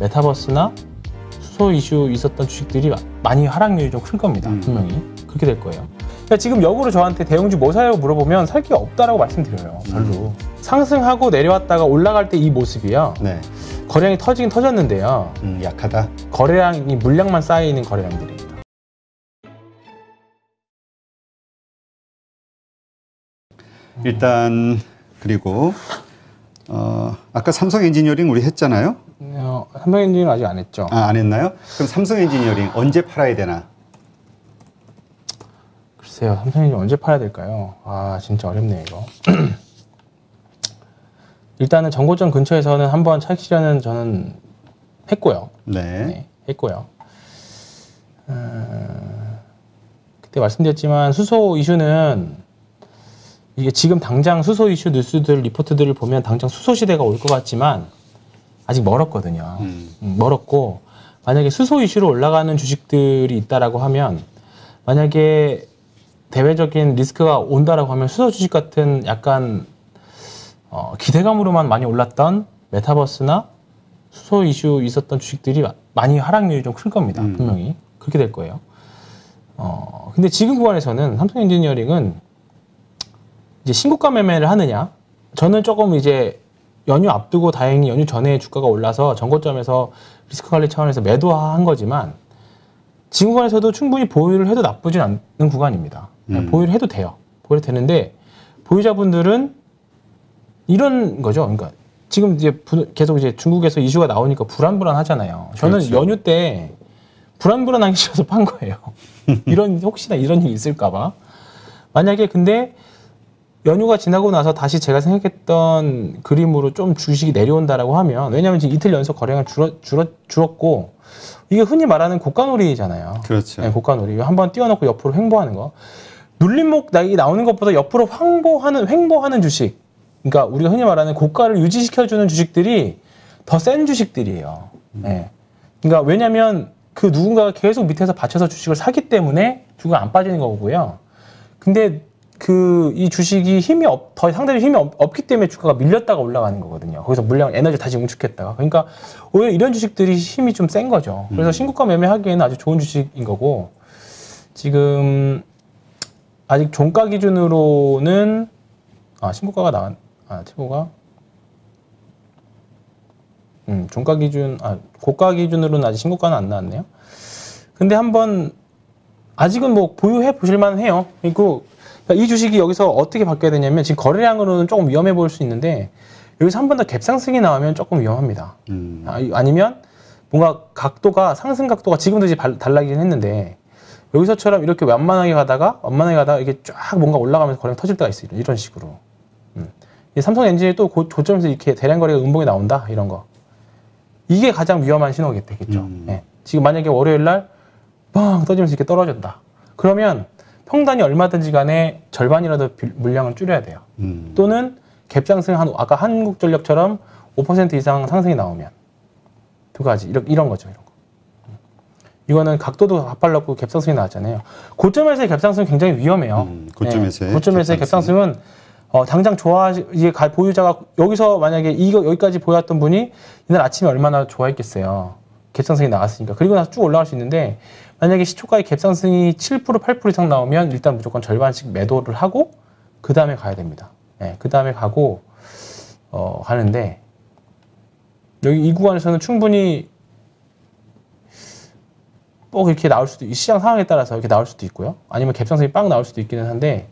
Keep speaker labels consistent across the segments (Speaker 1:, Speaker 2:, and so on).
Speaker 1: 메타버스나 수소 이슈 있었던 주식들이 많이 하락률이 좀 클 겁니다.
Speaker 2: 음.
Speaker 1: 분명히 그렇게 될 거예요. 그러니까 지금 역으로 저한테 대형주 뭐 사요 물어보면 살 게 없다라고 말씀드려요. 별로 상승하고 내려왔다가 올라갈 때 이 모습이요.
Speaker 2: 네.
Speaker 1: 거래량이 터지긴 터졌는데요.
Speaker 2: 음, 약하다.
Speaker 1: 거래량이 물량만 쌓여 있는 거래량들입니다.
Speaker 2: 일단 그리고 어, 아까 삼성 엔지니어링 우리 했잖아요.
Speaker 1: 어, 삼성엔진은 아직 안 했죠.
Speaker 2: 아, 안 했나요? 그럼 삼성 엔지니어링 언제 팔아야 되나?
Speaker 1: 글쎄요, 삼성엔진 언제 팔아야 될까요? 아, 진짜 어렵네요, 이거. 일단은 정고점 근처에서는 한번 차익 실현은 저는 했고요.
Speaker 2: 네.
Speaker 1: 네, 했고요. 음, 그때 말씀드렸지만 수소 이슈는 이게 지금 당장 수소 이슈 뉴스들 리포트들을 보면 당장 수소 시대가 올 것 같지만 아직 멀었거든요.
Speaker 2: 음.
Speaker 1: 음, 멀었고 만약에 수소 이슈로 올라가는 주식들이 있다라고 하면 만약에 대외적인 리스크가 온다라고 하면 수소 주식 같은 약간 어, 기대감으로만 많이 올랐던 메타버스나 수소 이슈 있었던 주식들이 마- 많이 하락률이 좀 클 겁니다.
Speaker 2: 음.
Speaker 1: 분명히 그렇게 될 거예요. 어, 근데 지금 구간에서는 삼성 엔지니어링은 이제 신고가 매매를 하느냐? 저는 조금 이제 연휴 앞두고 다행히 연휴 전에 주가가 올라서 전고점에서 리스크 관리 차원에서 매도한 거지만 지금 구간에서도 충분히 보유를 해도 나쁘진 않는 구간입니다.
Speaker 2: 음.
Speaker 1: 보유를 해도 돼요. 보유를 되는데 보유자분들은 이런 거죠. 그러니까 지금 이제 부- 계속 이제 중국에서 이슈가 나오니까 불안불안하잖아요. 저는
Speaker 2: 그렇죠.
Speaker 1: 연휴 때 불안불안하기 싫어서 판 거예요. 이런 혹시나 이런 일이 있을까봐. 만약에 근데 연휴가 지나고 나서 다시 제가 생각했던 그림으로 좀 주식이 내려온다라고 하면 왜냐하면 지금 이틀 연속 거래가 줄어, 줄어, 줄었고 이게 흔히 말하는 고가놀이잖아요.
Speaker 2: 그렇죠.
Speaker 1: 네, 고가놀이 한번 띄워놓고 옆으로 횡보하는 거 눌림목 나오는 것보다 옆으로 황보하는 횡보하는 주식 그러니까 우리가 흔히 말하는 고가를 유지시켜주는 주식들이 더 센 주식들이에요. 네. 그러니까 왜냐하면 그 누군가가 계속 밑에서 받쳐서 주식을 사기 때문에 주가 안 빠지는 거고요. 근데 그 이 주식이 힘이 없, 더 상대적으로 힘이 없, 없기 때문에 주가가 밀렸다가 올라가는 거거든요. 거기서 물량 에너지 다시 응축했다가. 그러니까 오히려 이런 주식들이 힘이 좀 센 거죠. 그래서 신고가 매매하기에는 아주 좋은 주식인 거고 지금 아직 종가 기준으로는 아 신고가가 나왔 아 최고가 음 종가 기준 아 고가 기준으로는 아직 신고가는 안 나왔네요. 근데 한번 아직은 뭐 보유해 보실만 해요. 그리고 이 주식이 여기서 어떻게 바뀌어야 되냐면 지금 거래량으로는 조금 위험해 보일 수 있는데 여기서 한 번 더 갭상승이 나오면 조금 위험합니다.
Speaker 2: 음.
Speaker 1: 아, 아니면 뭔가 각도가 상승 각도가 지금도 이제 발- 달라지긴 했는데 여기서처럼 이렇게 완만하게 가다가 완만하게 가다가 이게 쫙 뭔가 올라가면서 거래가 터질 때가 있어요. 이런 식으로. 음. 이 삼성 엔진이 또 고, 고점에서 이렇게 대량 거래가 음봉이 나온다 이런 거. 이게 가장 위험한 신호겠죠.
Speaker 2: 음.
Speaker 1: 예. 지금 만약에 월요일 날뻥 떠지면서 이렇게 떨어졌다. 그러면 평단이 얼마든지 간에 절반이라도 빌- 물량을 줄여야 돼요.
Speaker 2: 음.
Speaker 1: 또는 갭상승 한 아까 한국전력처럼 5% 이상 상승이 나오면 두 가지 이런 이런 거죠 이런 거. 이거는 각도도 가팔랐고 갭상승이 나왔잖아요. 고점에서의 갭상승은 굉장히 위험해요.
Speaker 2: 음, 고점에서의
Speaker 1: 네, 고점에서의
Speaker 2: 갭상승.
Speaker 1: 갭상승은 어, 당장 좋아 이게 가- 보유자가 여기서 만약에 이거 여기까지 보였던 분이 이날 아침에 얼마나 좋아했겠어요. 갭상승이 나왔으니까 그리고 나서 쭉 올라갈 수 있는데 만약에 시초가의 갭상승이 7% 8% 이상 나오면 일단 무조건 절반씩 매도를 하고 그 다음에 가야 됩니다. 네, 그 다음에 가고 어, 가는데 여기 이 구간에서는 충분히 꼭 이렇게 나올 수도 있- 시장 상황에 따라서 이렇게 나올 수도 있고요. 아니면 갭상승이 빵 나올 수도 있기는 한데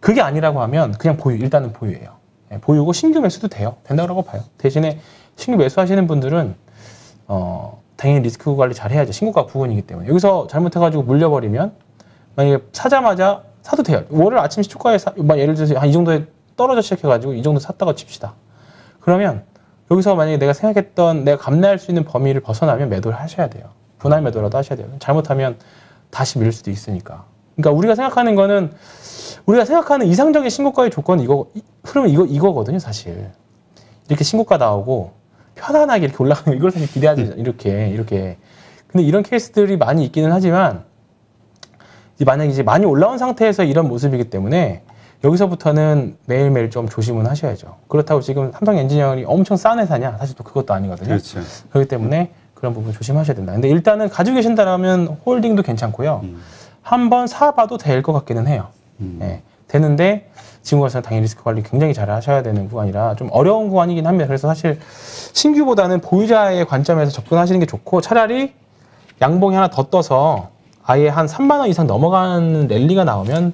Speaker 1: 그게 아니라고 하면 그냥 보유 일단은 보유예요. 예, 보유고 신규 매수도 돼요. 된다고 봐요. 대신에 신규 매수하시는 분들은 어, 당연히 리스크 관리 잘 해야죠. 신고가 부분이기 때문에 여기서 잘못해가지고 물려버리면 만약에 사자마자 사도 돼요. 월요일 아침 시초가에 사, 막 예를 들어서 한 이 정도에 떨어져 시작해가지고 이 정도 샀다가 칩시다. 그러면 여기서 만약에 내가 생각했던 내가 감내할 수 있는 범위를 벗어나면 매도를 하셔야 돼요. 분할 매도라도 하셔야 돼요. 잘못하면 다시 밀릴 수도 있으니까. 그러니까 우리가 생각하는 거는 우리가 생각하는 이상적인 신고가의 조건은 이거 이- 흐름은 이거 이거거든요, 사실. 이렇게 신고가 나오고 편안하게 이렇게 올라가는 거 이걸 사실 기대하지 이렇게 이렇게. 근데 이런 케이스들이 많이 있기는 하지만 이제 만약에 이제 많이 올라온 상태에서 이런 모습이기 때문에 여기서부터는 매일매일 좀 조심은 하셔야죠. 그렇다고 지금 삼성 엔지니어링이 엄청 싼 회사냐? 사실 또 그것도 아니거든요.
Speaker 2: 그렇죠.
Speaker 1: 그렇기 때문에 그런 부분 조심하셔야 된다. 근데 일단은 가지고 계신다라면 홀딩도 괜찮고요.
Speaker 2: 음.
Speaker 1: 한번 사봐도 될 것 같기는 해요.
Speaker 2: 음.
Speaker 1: 예, 되는데 지금 가서 당연히 리스크 관리 굉장히 잘 하셔야 되는 구간이라 좀 어려운 구간이긴 합니다. 그래서 사실 신규보다는 보유자의 관점에서 접근하시는 게 좋고 차라리 양봉이 하나 더 떠서 아예 한 3만 원 이상 넘어가는 랠리가 나오면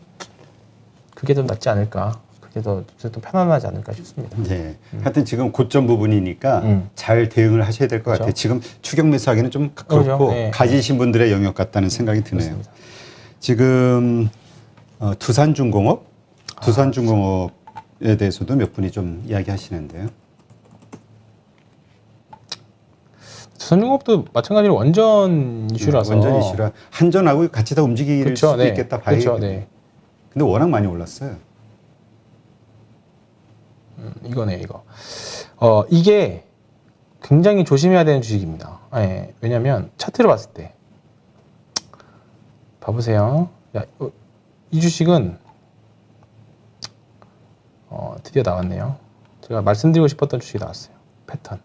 Speaker 1: 그게 좀 낫지 않을까. 그게 더, 좀 편안하지 않을까 싶습니다.
Speaker 2: 네. 하여튼 지금 고점 부분이니까
Speaker 1: 음.
Speaker 2: 잘 대응을 하셔야 될것 같아요.
Speaker 1: 그렇죠.
Speaker 2: 지금 추격 매수하기는 좀 그렇고
Speaker 1: 그렇죠. 네.
Speaker 2: 가지신 분들의 영역 같다는 생각이 드네요.
Speaker 1: 그렇습니다.
Speaker 2: 지금 어, 두산중공업, 두산중공업에 대해서도 몇 분이 좀 이야기하시는데요.
Speaker 1: 두산중공업도 마찬가지로 원전 이슈라서
Speaker 2: 네, 완전 이슈라 한전하고 같이 다 움직일
Speaker 1: 그렇죠,
Speaker 2: 수도
Speaker 1: 네.
Speaker 2: 있겠다 봐야겠네요.
Speaker 1: 그렇죠, 네.
Speaker 2: 근데 워낙 많이 올랐어요.
Speaker 1: 음, 이거네 이거. 어 이게 굉장히 조심해야 되는 주식입니다. 예, 왜냐하면 차트를 봤을 때 봐보세요. 야, 어, 이 주식은 어, 드디어 나왔네요. 제가 말씀드리고 싶었던 주식이 나왔어요. 패턴.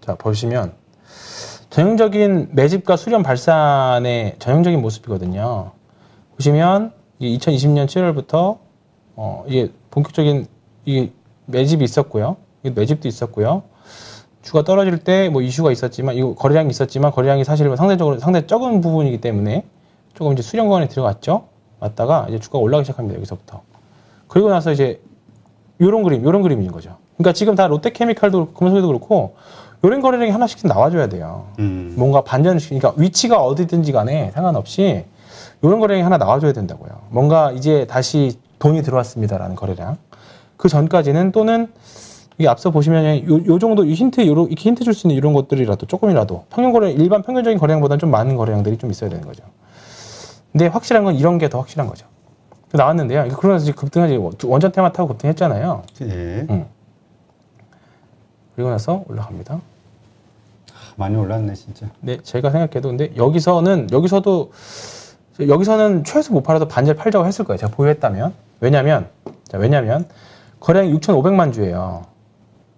Speaker 1: 자 보시면 전형적인 매집과 수렴 발산의 전형적인 모습이거든요. 보시면 이 2020년 7월부터 어 이게 본격적인 이 매집이 있었고요. 이 매집도 있었고요. 주가 떨어질 때 뭐 이슈가 있었지만 이거 거래량이 있었지만 거래량이 사실 상대적으로 상당히 적은 부분이기 때문에 조금 이제 수렴 구간에 들어갔죠. 왔다가 이제 주가가 올라가기 시작합니다. 여기서부터. 그리고 나서 이제 요런 그림, 요런 그림인 거죠. 그러니까 지금 다 롯데케미칼도 금속에도 그렇고 요런 거래량이 하나씩 나와줘야 돼요.
Speaker 2: 음.
Speaker 1: 뭔가 반전식, 그러니까 위치가 어디든지 간에 상관없이 이런 거래량이 하나 나와줘야 된다고요. 뭔가 이제 다시 돈이 들어왔습니다라는 거래량. 그 전까지는 또는 이게 앞서 보시면 요, 요 정도 이 힌트 요로 이렇게 힌트 줄 수 있는 이런 것들이라도 조금이라도 평균 거래 일반 평균적인 거래량보다는 좀 많은 거래량들이 좀 있어야 되는 거죠. 근데 확실한 건 이런 게 더 확실한 거죠. 나왔는데요. 이거 그러면서 지금 급등하지 원전 테마 타고 급등했잖아요.
Speaker 2: 예.
Speaker 1: 음. 그리고 나서 올라갑니다.
Speaker 2: 많이 올랐네 진짜.
Speaker 1: 네, 제가 생각해도 근데 여기서는 여기서도 여기서는 최소 못 팔아도 반절 팔자고 했을 거예요. 제가 보유했다면. 왜냐면 자, 왜냐면 거래량이 6,500만 주예요.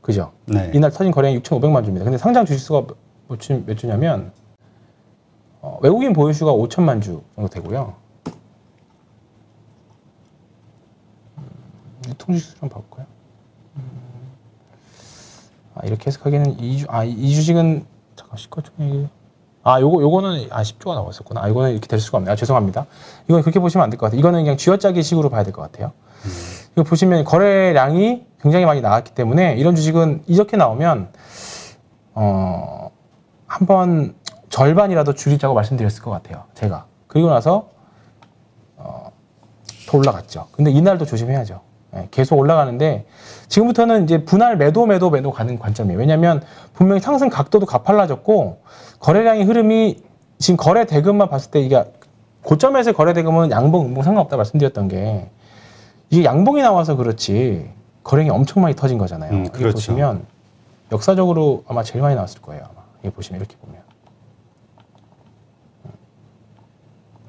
Speaker 1: 그죠?
Speaker 2: 네.
Speaker 1: 이날 터진 거래량이 6,500만 주입니다. 근데 상장 주식수가 몇, 주, 몇 주냐면 어, 외국인 보유수가 5천만 주 정도 되고요. 음, 통지수 좀 바꿀까요? 음, 아, 이렇게 해석하기에는 이, 주, 아, 이, 이 주식은 잠깐 시가총액이 아, 요거 요거는 아 10조가 나왔었구나. 아, 이거는 이렇게 될 수가 없네요. 아, 죄송합니다. 이건 그렇게 보시면 안 될 것 같아요. 이거는 그냥 쥐어짜기 식으로 봐야 될 것 같아요. 이거 보시면 거래량이 굉장히 많이 나왔기 때문에 이런 주식은 이렇게 나오면 어 한번 절반이라도 줄이자고 말씀드렸을 것 같아요. 제가 그리고 나서 어, 더 올라갔죠. 근데 이날도 조심해야죠. 예, 계속 올라가는데 지금부터는 이제 분할 매도 매도 매도 가는 관점이에요. 왜냐하면 분명히 상승 각도도 가팔라졌고 거래량의 흐름이 지금 거래 대금만 봤을 때 이게 고점에서 거래 대금은 양봉 음봉 상관없다 말씀드렸던 게 이게 양봉이 나와서 그렇지 거래량이 엄청 많이 터진 거잖아요.
Speaker 2: 음, 그렇죠.
Speaker 1: 보시면 역사적으로 아마 제일 많이 나왔을 거예요. 아마 이게 보시면 이렇게 보면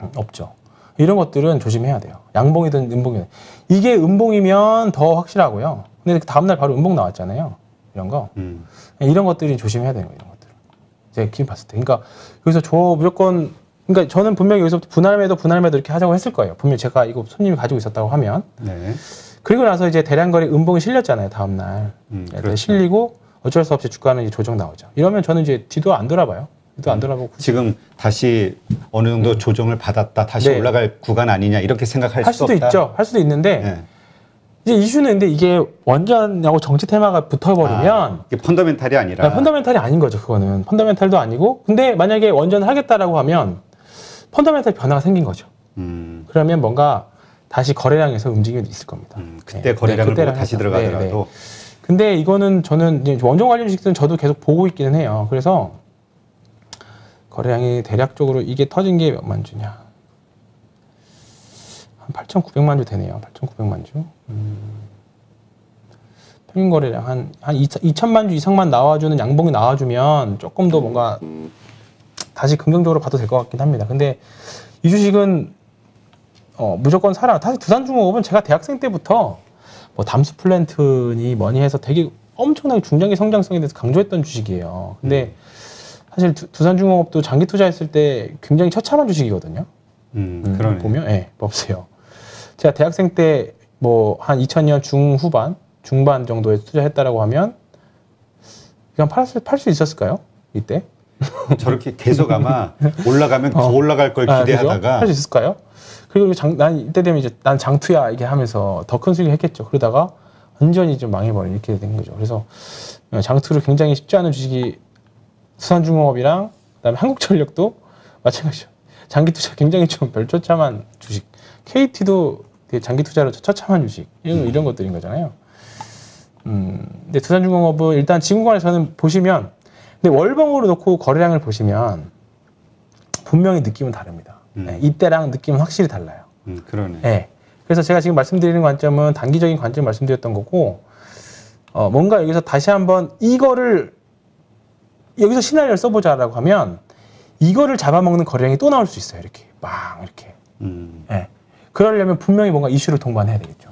Speaker 1: 음, 없죠. 이런 것들은 조심해야 돼요. 양봉이든 음봉이든 이게 음봉이면 더 확실하고요. 근데 그 다음날 바로 음봉 나왔잖아요. 이런 거
Speaker 2: 음.
Speaker 1: 이런 것들이 조심해야 되는 거예요. 이런 것들. 제가 기분 봤을 때. 그러니까 여기서 저 무조건 그러니까 저는 분명히 여기서부터 분할매도 분할매도 이렇게 하자고 했을 거예요. 분명히 제가 이거 손님이 가지고 있었다고 하면
Speaker 2: 네.
Speaker 1: 그리고 나서 이제 대량거래 음봉이 실렸잖아요. 다음 날
Speaker 2: 음,
Speaker 1: 네,
Speaker 2: 그렇죠.
Speaker 1: 실리고 어쩔 수 없이 주가는 이제 조정 나오죠. 이러면 저는 이제 뒤도 안 돌아봐요. 뒤도 안 돌아보고
Speaker 2: 지금 다시 어느 정도 조정을 받았다 다시
Speaker 1: 네.
Speaker 2: 올라갈 구간 아니냐 이렇게 생각할 할수
Speaker 1: 수도
Speaker 2: 없다.
Speaker 1: 있죠. 할 수도 있는데
Speaker 2: 네.
Speaker 1: 이제 이슈는 근데 이게 원전하고 정치 테마가 붙어버리면
Speaker 2: 아, 이게 펀더멘탈이 아니라
Speaker 1: 아, 펀더멘탈이 아닌 거죠. 그거는 펀더멘탈도 아니고 근데 만약에 원전을 하겠다라고 하면 펀더멘탈 변화가 생긴 거죠.
Speaker 2: 음,
Speaker 1: 그러면 뭔가 다시 거래량에서 움직임이 있을 겁니다.
Speaker 2: 음, 그때
Speaker 1: 네,
Speaker 2: 거래량을
Speaker 1: 네,
Speaker 2: 다시. 들어가더라도
Speaker 1: 네, 네. 근데 이거는 저는 원전 관련 주식들은 저도 계속 보고 있기는 해요. 그래서 거래량이 대략적으로 이게 터진 게 몇만 주냐? 한 8,900만 주 되네요. 8,900만 주. 음. 평균 거래량 한, 한 2천만 주 이상만 나와주는 양봉이 나와주면 조금 더 뭔가 다시 긍정적으로 봐도 될 것 같긴 합니다. 근데 이 주식은 어, 무조건 사라. 사실 두산중공업은 제가 대학생 때부터 뭐 담수 플랜트니 뭐니 해서 되게 엄청나게 중장기 성장성에 대해서 강조했던 주식이에요. 근데 사실 두, 두산중공업도 장기 투자했을 때 굉장히 처참한 주식이거든요.
Speaker 2: 음,
Speaker 1: 음,
Speaker 2: 그러네.
Speaker 1: 보면 예, 없어요. 제가 대학생 때 뭐 한 2000년 중후반, 중반 정도에 투자했다라고 하면 그냥 팔수 팔수 있었을까요? 이때?
Speaker 2: 저렇게 계속 아마 올라가면 더
Speaker 1: 어.
Speaker 2: 올라갈 걸
Speaker 1: 아?
Speaker 2: 기대하다가
Speaker 1: 할 수 있을까요? 그리고 장, 난 이때 되면 이제 난 장투야 이게 하면서 더 큰 수익을 했겠죠. 그러다가 완전히 좀 망해버린 이렇게 된 거죠. 그래서 장투를 굉장히 쉽지 않은 주식이 수산중공업이랑 그다음에 한국전력도 마찬가지죠. 장기 투자 굉장히 좀 별처참한 주식. KT도 장기 투자로 처참한 주식 이런, 이런 것들인 거잖아요. 음, 근데 두산중공업은 일단 지금 구간에서는 보시면 근데 월봉으로 놓고 거래량을 보시면 분명히 느낌은 다릅니다.
Speaker 2: 음.
Speaker 1: 네, 이때랑 느낌은 확실히 달라요.
Speaker 2: 음, 그러네.
Speaker 1: 네. 그래서 제가 지금 말씀드리는 관점은 단기적인 관점 말씀드렸던 거고, 어, 뭔가 여기서 다시 한번 이거를, 여기서 시나리오를 써보자라고 하면, 이거를 잡아먹는 거래량이 또 나올 수 있어요. 이렇게. 막, 이렇게.
Speaker 2: 음,
Speaker 1: 예. 그러려면 분명히 뭔가 이슈를 동반해야 되겠죠.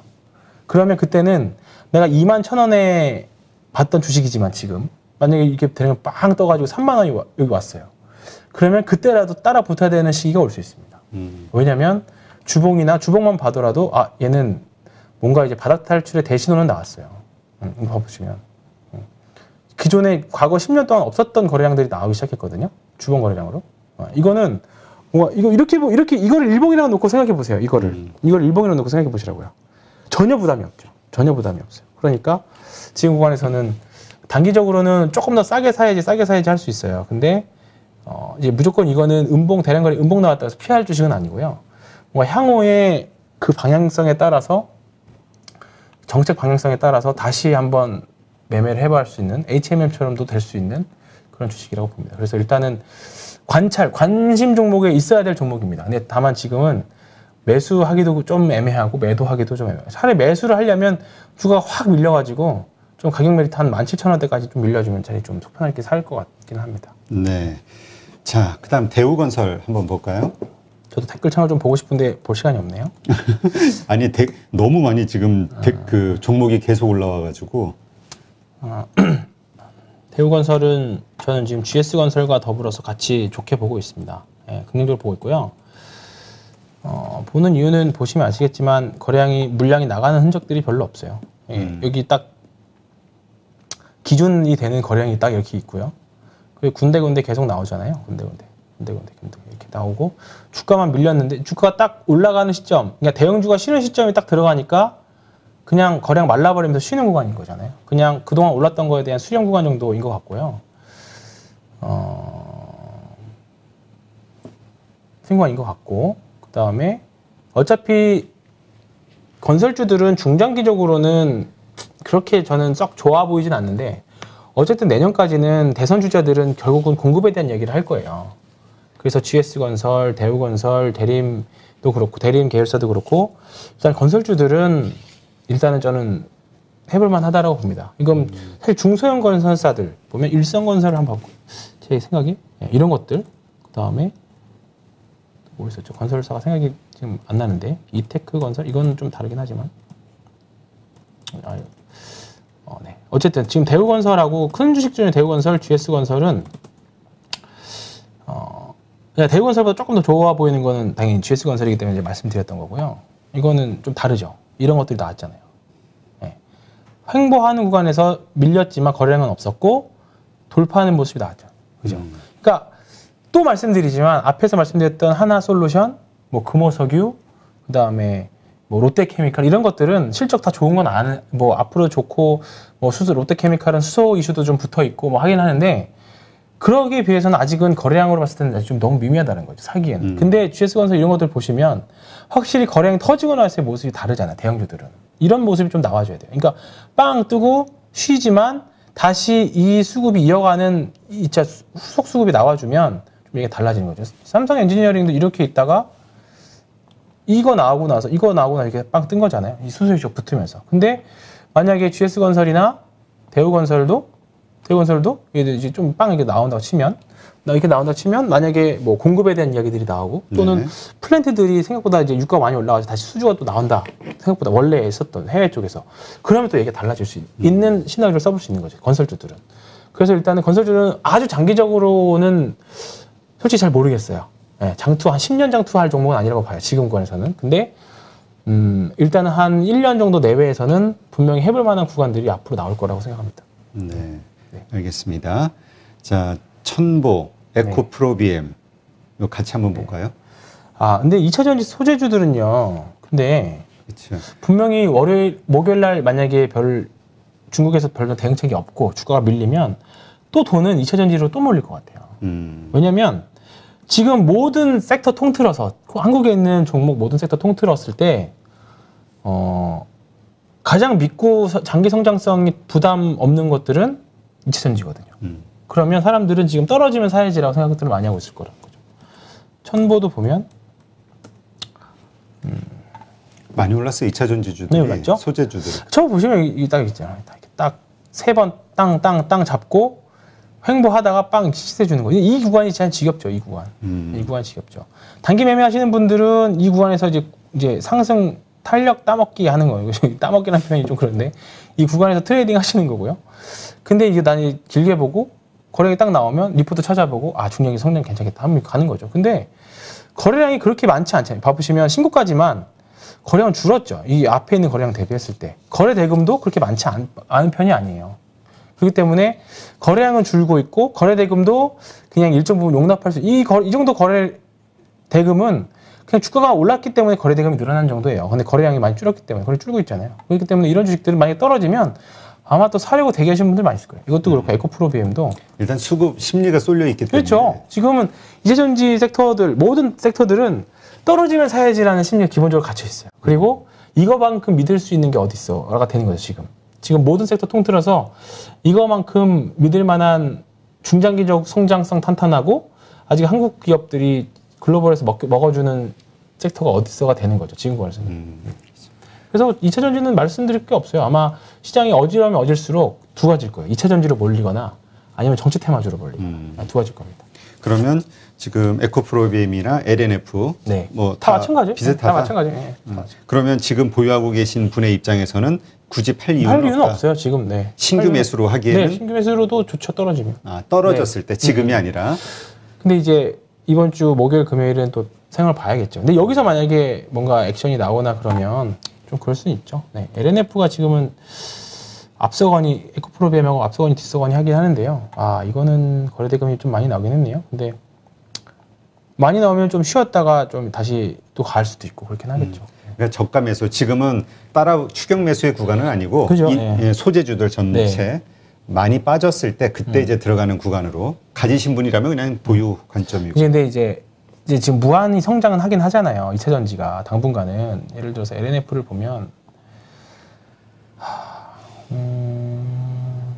Speaker 1: 그러면 그때는 내가 2만 천 원에 봤던 주식이지만 지금, 만약에 이렇게 되면 빵 떠가지고 3만 원이 와- 여기 왔어요. 그러면 그때라도 따라 붙어야 되는 시기가 올 수 있습니다.
Speaker 2: 음,
Speaker 1: 왜냐면 주봉이나 주봉만 봐더라도 아 얘는 뭔가 이제 바닥 탈출의 대신호는 나왔어요. 음, 이거 봐보시면 음. 기존에 과거 10년 동안 없었던 거래량들이 나오기 시작했거든요. 주봉 거래량으로. 어, 이거는 뭔가 이거 이렇게 보- 이렇게 이거를 일봉이라고 놓고 생각해 보세요. 이거를
Speaker 2: 음.
Speaker 1: 이걸 일봉이라고 놓고 생각해 보시라고요. 전혀 부담이 없죠. 전혀 부담이 없어요. 그러니까 지금 구간에서는 단기적으로는 조금 더 싸게 사야지 싸게 사야지 할 수 있어요. 근데 어, 이제 무조건 이거는 음봉 대량거래 음봉 나왔다 해서 피할 주식은 아니고요. 뭔가 향후의 그 방향성에 따라서 정책 방향성에 따라서 다시 한번 매매를 해볼 수 있는 HMM처럼도 될 수 있는 그런 주식이라고 봅니다. 그래서 일단은 관찰, 관심 종목에 있어야 될 종목입니다. 근데 다만 지금은 매수하기도 좀 애매하고 매도하기도 좀 애매해요. 차라리 매수를 하려면 주가 확 밀려가지고 좀 가격 메리트 한 17,000원대까지 좀 밀려주면 차라리 좀 속편하게 살 것 같긴 합니다.
Speaker 2: 네. 자, 그다음 대우건설 한번 볼까요?
Speaker 1: 저도 댓글 창을 좀 보고 싶은데 볼 시간이 없네요.
Speaker 2: 아니, 대, 너무 많이 지금 대- 그 종목이 계속 올라와가지고
Speaker 1: 대우건설은 저는 지금 GS건설과 더불어서 같이 좋게 보고 있습니다. 예, 긍정적으로 보고 있고요. 어, 보는 이유는 보시면 아시겠지만 거래량이 물량이 나가는 흔적들이 별로 없어요. 예,
Speaker 2: 음.
Speaker 1: 여기 딱 기준이 되는 거래량이 딱 이렇게 있고요. 그리고 군데군데 계속 나오잖아요. 군데군데, 군데군데, 군데 이렇게 나오고 주가만 밀렸는데 주가가 딱 올라가는 시점, 그러니까 대형주가 쉬는 시점이 딱 들어가니까 그냥 거량 말라버리면서 쉬는 구간인 거잖아요. 그냥 그동안 올랐던 거에 대한 수렴 구간 정도인 것 같고요. 어, 구간인 것 같고, 그 다음에 어차피 건설주들은 중장기적으로는 그렇게 저는 썩 좋아 보이진 않는데, 어쨌든 내년까지는 대선 주자들은 결국은 공급에 대한 얘기를 할 거예요. 그래서 GS건설, 대우건설, 대림도 그렇고, 대림 계열사도 그렇고, 일단 건설주들은 일단은 저는 해볼 만 하다라고 봅니다. 이건 사실 중소형 건설사들 보면 일성건설을 한번 봐볼제 생각이 예, 이런 것들. 그 다음에 뭐 있었죠? 건설사가 생각이 지금 안 나는데. 이테크 건설? 이건 좀 다르긴 하지만. 아유, 어, 네. 어쨌든 지금 대우건설하고 큰 주식 중에 대우건설, GS건설은 어, 대우건설보다 조금 더 좋아 보이는 거는 당연히 GS건설이기 때문에 이제 말씀드렸던 거고요. 이거는 좀 다르죠. 이런 것들이 나왔잖아요. 예. 횡보하는 구간에서 밀렸지만 거래량은 없었고 돌파하는 모습이 나왔죠. 그죠?
Speaker 2: 음.
Speaker 1: 그러니까 또 말씀드리지만 앞에서 말씀드렸던 하나 솔루션, 뭐 금호석유, 그다음에 뭐 롯데케미칼 이런 것들은 실적 다 좋은 건 아는 뭐 앞으로 좋고 뭐 수소 롯데케미칼은 수소 이슈도 좀 붙어 있고 뭐 하긴 하는데 그러기에 비해서는 아직은 거래량으로 봤을 때는 좀 너무 미미하다는 거죠 사기에는.
Speaker 2: 음.
Speaker 1: 근데 GS건설 이런 것들 보시면 확실히 거래량이 터지고 나서의 모습이 다르잖아요 대형주들은 이런 모습이 좀 나와줘야 돼요. 그러니까 빵 뜨고 쉬지만 다시 이 수급이 이어가는 이차 후속 수급이 나와주면 좀 이게 달라지는 거죠. 삼성 엔지니어링도 이렇게 있다가 이거 나오고 나서 이거 나오고 나서 이렇게 빵 뜬 거잖아요. 이 수수료 붙으면서. 근데 만약에 GS건설이나 대우건설도 대건설도 얘들 이제 좀 빵 이렇게 나온다고 치면 나 이렇게 나온다고 치면 만약에 뭐 공급에 대한 이야기들이 나오고 또는
Speaker 2: 네.
Speaker 1: 플랜트들이 생각보다 이제 유가가 많이 올라가서 다시 수주가 또 나온다. 생각보다 원래 있었던 해외 쪽에서. 그러면 또 얘기가 달라질 수 있- 있는 시나리오를 써볼 수 있는 거죠. 건설주들은. 그래서 일단은 건설주는 아주 장기적으로는 솔직히 잘 모르겠어요. 예, 장투, 한 10년 장투할 종목은 아니라고 봐요. 지금 구간에서는. 근데, 음, 일단은 한 1년 정도 내외에서는 분명히 해볼 만한 구간들이 앞으로 나올 거라고 생각합니다.
Speaker 2: 네. 알겠습니다. 자, 천보, 에코프로비엠. 이거 같이 한번 볼까요?
Speaker 1: 아, 근데 2차 전지 소재주들은요. 근데
Speaker 2: 그렇죠.
Speaker 1: 분명히 월요일, 목요일 날 만약에 별 중국에서 별로 대응책이 없고 주가가 밀리면 또 돈은 2차 전지로 또 몰릴 것 같아요.
Speaker 2: 음.
Speaker 1: 왜냐면 지금 모든 섹터 통틀어서 한국에 있는 종목 모든 섹터 통틀었을 때 어, 가장 믿고 서- 장기 성장성이 부담 없는 것들은 2차 전지거든요.
Speaker 2: 음.
Speaker 1: 그러면 사람들은 지금 떨어지면 사야지라고 생각들을 많이 하고 있을 거라는 거죠. 천보도 보면
Speaker 2: 많이 올랐어요. 2차 전지주들이.
Speaker 1: 네, 올랐죠?
Speaker 2: 소재주들.
Speaker 1: 처음 보시면 이딱 있잖아요. 딱 세 번 땅 땅땅 잡고 횡보하다가 빵 시세 주는 거예요. 이 구간이 진짜 지겹죠. 이 구간.
Speaker 2: 음.
Speaker 1: 이 구간 지겹죠. 단기 매매 하시는 분들은 이 구간에서 이제 이제 상승 탄력 따먹기 하는 거예요. 따먹기라는 표현이 좀 그런데 이 구간에서 trading 하시는 거고요. 근데 이게 나는 길게 보고 거래량이 딱 나오면 리포트 찾아보고 아 중장기 성장 괜찮겠다 하면 가는 거죠. 근데 거래량이 그렇게 많지 않잖아요. 봐보시면 신고가지만 거래량은 줄었죠. 이 앞에 있는 거래량 대비했을 때 거래 대금도 그렇게 많지 않, 않은 편이 아니에요. 그렇기 때문에 거래량은 줄고 있고 거래 대금도 그냥 일정 부분 용납할 수 이 이 정도 거래 대금은 그냥 주가가 올랐기 때문에 거래 대금이 늘어난 정도예요. 근데 거래량이 많이 줄었기 때문에 거래 줄고 있잖아요. 그렇기 때문에 이런 주식들은 만약에 떨어지면 아마 또 사려고 대기하시는 분들 많이 있을 거예요. 이것도 그렇고 에코프로비엠도
Speaker 2: 일단 수급 심리가 쏠려 있기 때문에.
Speaker 1: 그렇죠. 지금은 이제전지 섹터들 모든 섹터들은 떨어지면 사야지라는 심리가 기본적으로 갇혀 있어요. 그리고 이거만큼 믿을 수 있는 게 어디 있어가 되는 거죠 지금. 지금 모든 섹터 통틀어서 이거만큼 믿을 만한 중장기적 성장성 탄탄하고 아직 한국 기업들이 글로벌에서 먹, 먹어주는 섹터가 어디 있어가 되는 거죠 지금 구간에서는.
Speaker 2: 음.
Speaker 1: 그래서 2차 전지는 말씀드릴 게 없어요. 아마 시장이 어지러면 어질수록 두 가지일 거예요. 2차 전지로 몰리거나 아니면 정치 테마주로 몰리거나
Speaker 2: 음.
Speaker 1: 두 가지일 겁니다.
Speaker 2: 그러면 지금 에코프로비엠이나 LNF
Speaker 1: 네. 뭐다 마찬가지.
Speaker 2: 비슷하다.
Speaker 1: 다 마찬가지. 예.
Speaker 2: 음.
Speaker 1: 다 마찬가지.
Speaker 2: 그러면 지금 보유하고 계신 분의 입장에서는 굳이 팔 이유는,
Speaker 1: 할 이유는. 없어요. 지금 네.
Speaker 2: 신규
Speaker 1: 팔
Speaker 2: 매수로 하기에는
Speaker 1: 네, 신규 매수로도 좋죠. 떨어지면.
Speaker 2: 아, 떨어졌을 때 지금이
Speaker 1: 음.
Speaker 2: 아니라
Speaker 1: 근데 이제 이번 주 목요일 금요일은 또 생각을 봐야겠죠. 근데 여기서 만약에 뭔가 액션이 나오나 그러면 좀 그럴 수는 있죠. 네. LNF가 지금은 앞서거니 에코프로비엠하고 앞서거니 뒤서거니 하긴 하는데요. 아 이거는 거래대금이 좀 많이 나오긴 했네요. 근데 많이 나오면 좀 쉬었다가 좀 다시 또 갈 수도 있고 그렇긴 하겠죠.
Speaker 2: 그러니까 저가 매수 지금은 따라 추격 매수의 구간은 아니고
Speaker 1: 그죠,
Speaker 2: 이,
Speaker 1: 예.
Speaker 2: 예, 소재주들 전체 많이 빠졌을 때 그때
Speaker 1: 음.
Speaker 2: 이제 들어가는 구간으로 가지신 분이라면 그냥 보유 관점이고
Speaker 1: 근데 이제 이제 지금 무한히 성장은 하긴 하잖아요. 2차 전지가 당분간은 예를 들어서 LNF를 보면 하, 음,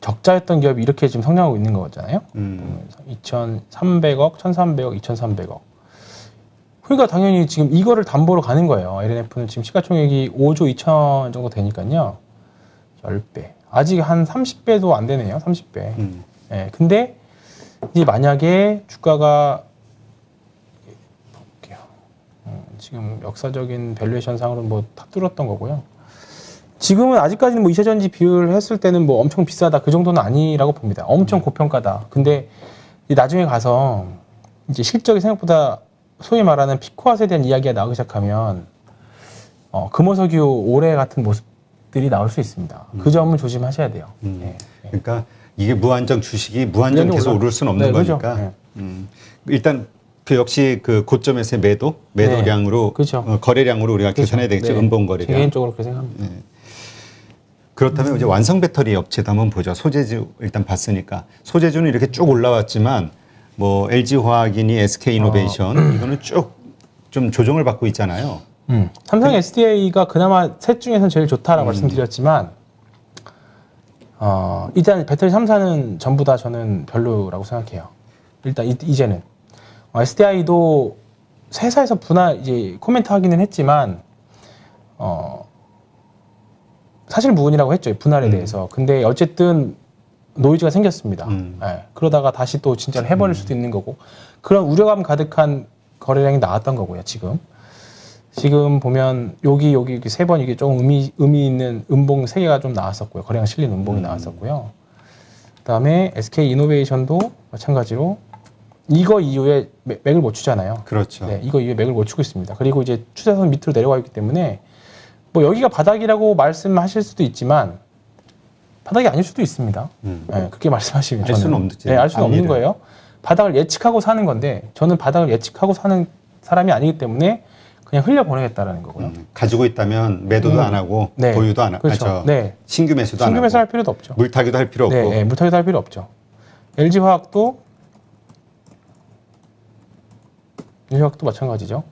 Speaker 1: 적자였던 기업이 이렇게 지금 성장하고 있는 거잖아요.
Speaker 2: 음.
Speaker 1: 2,300억, 1,300억, 2,300억. 그러니까 당연히 지금 이거를 담보로 가는 거예요. LNF는 지금 시가총액이 5조 2천 정도 되니까요. 10배. 아직 한 30배도 안 되네요. 30배.
Speaker 2: 음.
Speaker 1: 예, 근데 이제 만약에 주가가 볼게요. 음, 지금 역사적인 valuation 상으로는 뭐다 뚫었던 거고요. 지금은 아직까지는 뭐 2차 전지 비율 했을 때는 뭐 엄청 비싸다 그 정도는 아니라고 봅니다. 엄청 고평가다. 근데 이 나중에 가서 이제 실적이 생각보다 소위 말하는 피코아에 대한 이야기가 나오기 시작하면 어, 금호석유 올해 같은 모습들이 나올 수 있습니다. 그 점은 조심하셔야 돼요.
Speaker 2: 음.
Speaker 1: 예, 예.
Speaker 2: 그러니까 이게 무한정 주식이 무한정
Speaker 1: 네,
Speaker 2: 계속
Speaker 1: 올라-
Speaker 2: 오를 수는 없는
Speaker 1: 네.
Speaker 2: 거니까
Speaker 1: 네.
Speaker 2: 음. 일단 그 역시 그 고점에서의 매도 매도량으로
Speaker 1: 그죠.
Speaker 2: 어, 거래량으로 우리가 계산해야 되겠죠
Speaker 1: 네.
Speaker 2: 은봉
Speaker 1: 제
Speaker 2: 거래량
Speaker 1: 개인적으로 그렇게 생각합니다.
Speaker 2: 그렇다면 이제 완성 배터리 업체도 한번 보죠. 소재주 일단 봤으니까 소재주는 이렇게 쭉 올라왔지만 뭐 LG 화학이니 SK 이노베이션
Speaker 1: 아.
Speaker 2: 이거는 쭉 좀 조정을 받고 있잖아요.
Speaker 1: 음. 삼성 SDI가 그나마 셋 중에서 제일 좋다라고
Speaker 2: 음.
Speaker 1: 말씀드렸지만 어, 일단 배터리 3사는 전부 다 저는 별로라고 생각해요. 일단 이, 이제는 어, SDI도 회사에서 분할 이제 코멘트 하기는 했지만 어, 사실 무근이라고 했죠 분할에
Speaker 2: 음.
Speaker 1: 대해서. 근데 어쨌든 노이즈가 생겼습니다.
Speaker 2: 음.
Speaker 1: 예, 그러다가 다시 또 진짜로 해버릴 수도 있는 거고 그런 우려감 가득한 거래량이 나왔던 거고요. 지금 지금 보면 여기 여기 이렇게 세 번 이게 조금 의미 의미 있는 음봉 세 개가 좀 나왔었고요. 거래량 실린 음봉이
Speaker 2: 음.
Speaker 1: 나왔었고요. 그다음에 SK 이노베이션도 마찬가지로 이거 이후에 맥- 맥을 못 추잖아요.
Speaker 2: 그렇죠.
Speaker 1: 네, 이거 이후에 맥을 못 추고 있습니다. 그리고 이제 추세선 밑으로 내려가 있기 때문에 뭐 여기가 바닥이라고 말씀하실 수도 있지만 바닥이 아닐 수도 있습니다.
Speaker 2: 음.
Speaker 1: 네, 그렇게 말씀하시면
Speaker 2: 알 수는 없지.
Speaker 1: 네, 알 수는 없는. 거예요. 바닥을 예측하고 사는 건데 저는 바닥을 예측하고 사는 사람이 아니기 때문에 그냥 흘려 보내겠다라는 거고요.
Speaker 2: 음, 가지고 있다면 매도도
Speaker 1: 음.
Speaker 2: 안 하고
Speaker 1: 네.
Speaker 2: 보유도 안 하고
Speaker 1: 그렇죠.
Speaker 2: 아, 저
Speaker 1: 네.
Speaker 2: 신규 매수도 안
Speaker 1: 신규
Speaker 2: 하고
Speaker 1: 매수 할 필요도 없죠.
Speaker 2: 물타기도 할 필요 없고
Speaker 1: 네, 네, 물타기도 할 필요 없죠. LG 화학도 LG 화학도 마찬가지죠.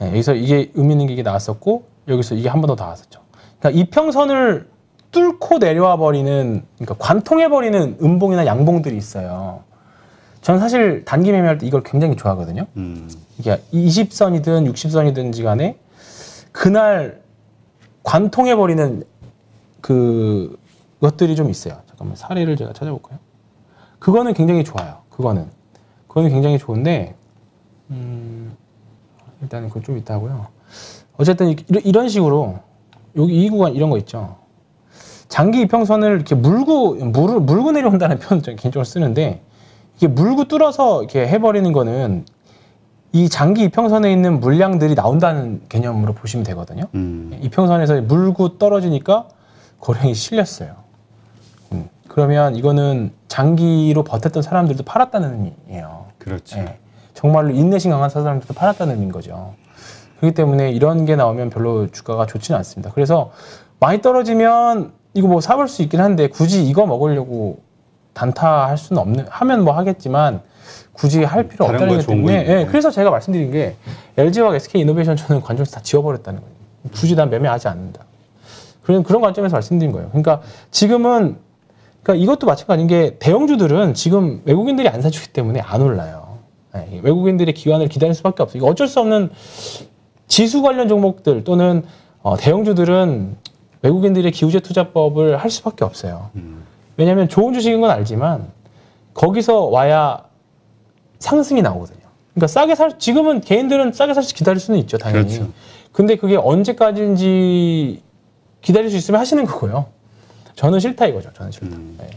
Speaker 1: 네, 여기서 이게 의미 있는 게 나왔었고 여기서 이게 한 번 더 나왔었죠. 그러니까 이평선을 뚫고 내려와 버리는 그러니까 관통해 버리는 음봉이나 양봉들이 있어요. 저는 사실 단기 매매할 때 이걸 굉장히 좋아하거든요.
Speaker 2: 음,
Speaker 1: 이게 20선이든 60선이든지 간에 그날 관통해 버리는 그 것들이 좀 있어요. 잠깐만 사례를 제가 찾아볼까요? 그거는 굉장히 좋아요. 그거는 그거는 굉장히 좋은데 음, 일단은 그건 좀 하고요. 어쨌든 이런 식으로 여기 이 구간 이런 거 있죠. 장기 이평선을 이렇게 물고 물, 물고 내려온다는 표현을 저는 개인적으로 쓰는데 이게 물고 뚫어서 이렇게 해버리는 거는 이 장기 이평선에 있는 물량들이 나온다는 개념으로 보시면 되거든요.
Speaker 2: 음,
Speaker 1: 이평선에서 물고 떨어지니까 거량이 실렸어요. 음, 그러면 이거는 장기로 버텼던 사람들도 팔았다는 의미예요.
Speaker 2: 그렇죠.
Speaker 1: 예. 정말로 인내심 강한 사람들도 팔았다는 의미인 거죠. 그렇기 때문에 이런 게 나오면 별로 주가가 좋지는 않습니다. 그래서 많이 떨어지면 이거 뭐 사볼 수 있긴 한데 굳이 이거 먹으려고 단타 할 수는 없는 하면 뭐 하겠지만 굳이 할 필요
Speaker 2: 다른
Speaker 1: 없다는 거것 때문에. 예, 그래서 제가 말씀드린 게 LG와 SK 이노베이션 저는 관점에서 다 지워버렸다는 거예요. 굳이 난 매매하지 않는다. 그런 그런 관점에서 말씀드린 거예요. 그러니까 지금은 그러니까 이것도 마찬가지인 게 대형주들은 지금 외국인들이 안 사주기 때문에 안 올라요. 예, 외국인들의 기관을 기다릴 수밖에 없어요. 이거 어쩔 수 없는 지수 관련 종목들 또는 어, 대형주들은 외국인들의 기우제 투자법을 할 수밖에 없어요.
Speaker 2: 음,
Speaker 1: 왜냐하면 좋은 주식인 건 알지만 거기서 와야 상승이 나오거든요. 그러니까 싸게 살 지금은 개인들은 싸게 살 수 기다릴 수는 있죠, 당연히.
Speaker 2: 그렇죠.
Speaker 1: 근데 그게 언제까지인지 기다릴 수 있으면 하시는 거고요. 저는 싫다 이거죠. 저는 싫다.
Speaker 2: 음.
Speaker 1: 네.